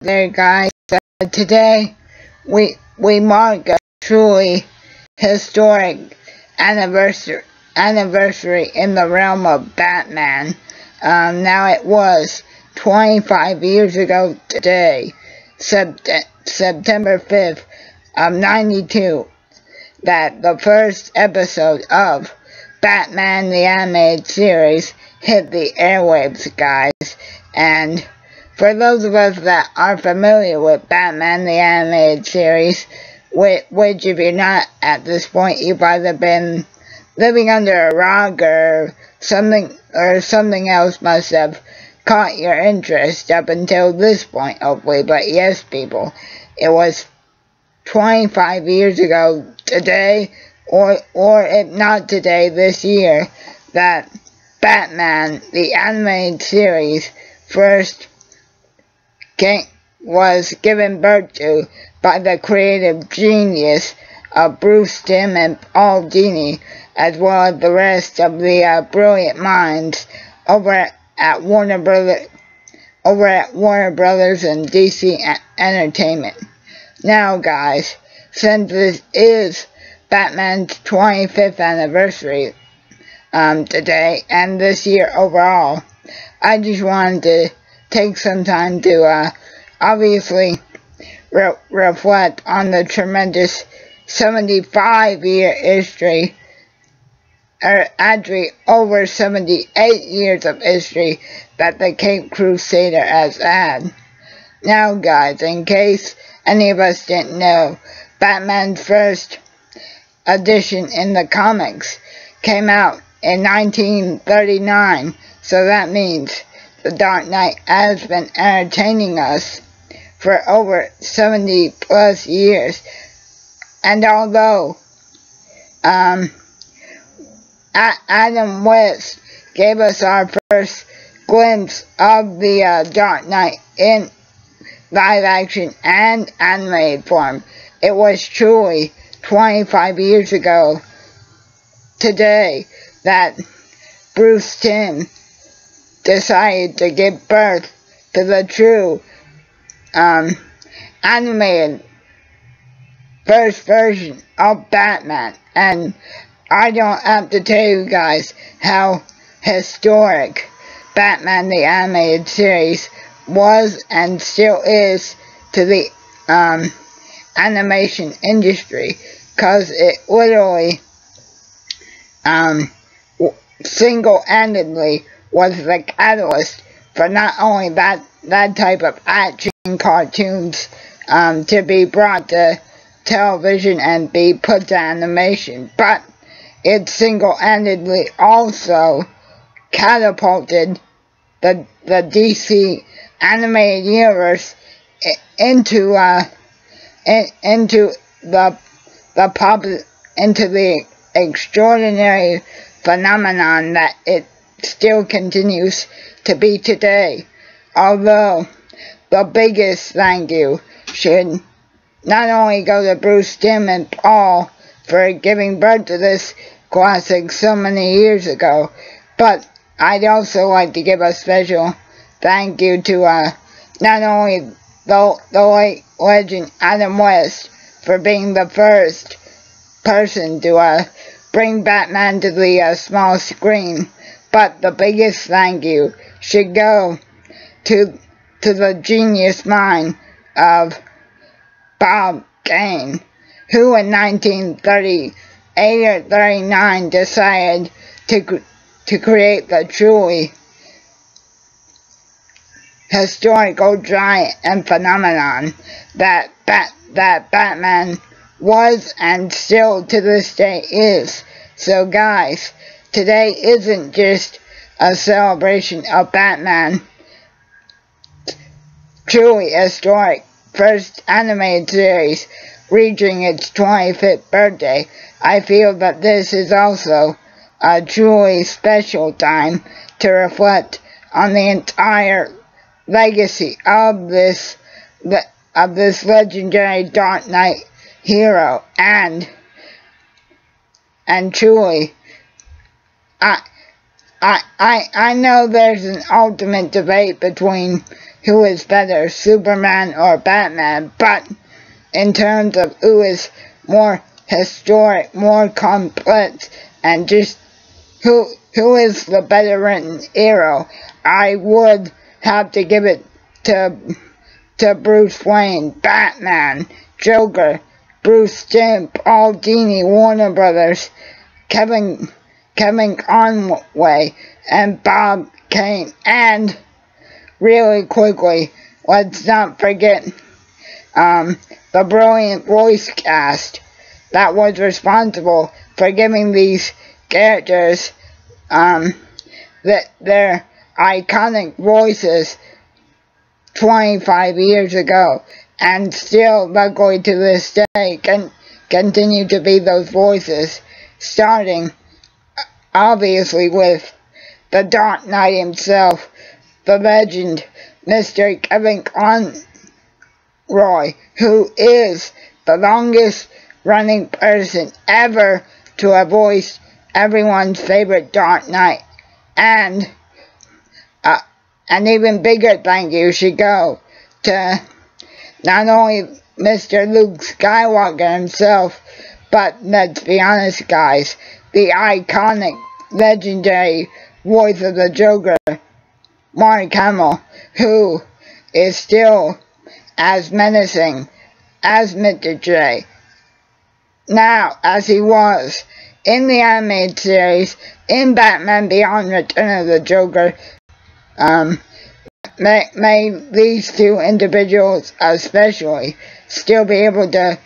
there guys? Uh, today we we mark a truly historic anniversary anniversary in the realm of Batman. Um, now it was 25 years ago today, Sept September 5th of 92, that the first episode of Batman the Animated Series hit the airwaves, guys. And for those of us that are familiar with Batman the Animated Series, which, if you're not at this point, you've either been living under a rock or something or something else must have caught your interest up until this point, hopefully. But yes, people, it was 25 years ago today, or or if not today, this year, that Batman, the animated series, first came, was given birth to by the creative genius of Bruce Timm and Paul Dini, as well as the rest of the uh, brilliant minds over at Warner Brothers, over at Warner Brothers and DC Entertainment. Now, guys, since this is Batman's 25th anniversary um, today and this year overall, I just wanted to take some time to uh, obviously re reflect on the tremendous 75 year history, or actually over 78 years of history that the Cape Crusader has had. Now guys, in case any of us didn't know, Batman's first edition in the comics came out in 1939, so that means The Dark Knight has been entertaining us for over 70 plus years. And although um, Adam West gave us our first glimpse of the uh, Dark Knight in live action and animated form, it was truly 25 years ago today that Bruce Timm decided to give birth to the true um, animated first version of Batman. And I don't have to tell you guys how historic Batman the Animated Series was and still is to the um, animation industry because it literally um, single-handedly was the catalyst for not only that, that type of action cartoons um, to be brought to television and be put to animation, but it single-handedly also catapulted the, the DC animated universe into uh, into the the pop into the extraordinary phenomenon that it still continues to be today. Although the biggest thank you should not only go to Bruce Timm and Paul for giving birth to this classic so many years ago, but I'd also like to give a special thank you to uh, not only the, the late legend Adam West for being the first person to uh, bring Batman to the uh, small screen. But the biggest thank you should go to to the genius mind of Bob Kane, who in 1938 or 39 decided to to create the truly historical giant and phenomenon that Bat that Batman was and still to this day is. So guys, today isn't just a celebration of Batman. Truly historic first animated series reaching its 25th birthday, I feel that this is also a truly special time to reflect on the entire legacy of this of this legendary Dark Knight hero and and truly I I, I, I know there's an ultimate debate between who is better, Superman or Batman, but in terms of who is more historic, more complex, and just who who is the better written hero, I would have to give it to to Bruce Wayne, Batman, Joker, Bruce Timm, Paul Dini, Warner Brothers, Kevin Kevin Conroy, and Bob Kane, and really quickly, let's not forget um, the brilliant voice cast that was responsible for giving these characters um, their iconic voices 25 years ago. And still luckily to this day can continue to be those voices starting obviously with the Dark Knight himself the legend Mr. Kevin Conroy who is the longest running person ever to have voiced everyone's favorite Dark Knight and uh, an even bigger thank you should go to not only Mr. Luke Skywalker himself, but let's be honest guys, the iconic, legendary voice of the Joker, Mark Hamill, who is still as menacing as Mr. J. Now, as he was in the animated series, in Batman Beyond Return of the Joker, um, may, may these two individuals especially still be able to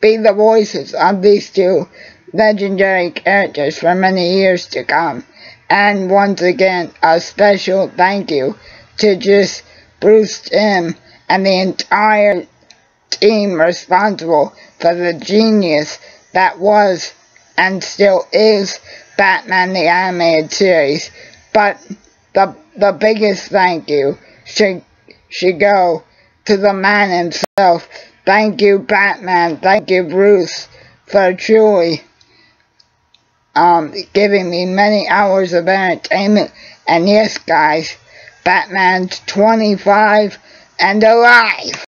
be the voices of these two legendary characters for many years to come. And once again, a special thank you to just Bruce Timm and the entire team responsible for the genius that was and still is Batman the Animated Series. But the the biggest thank you should should go to the man himself. Thank you, Batman. Thank you, Bruce, for truly um, giving me many hours of entertainment. And yes, guys, Batman's 25 and alive.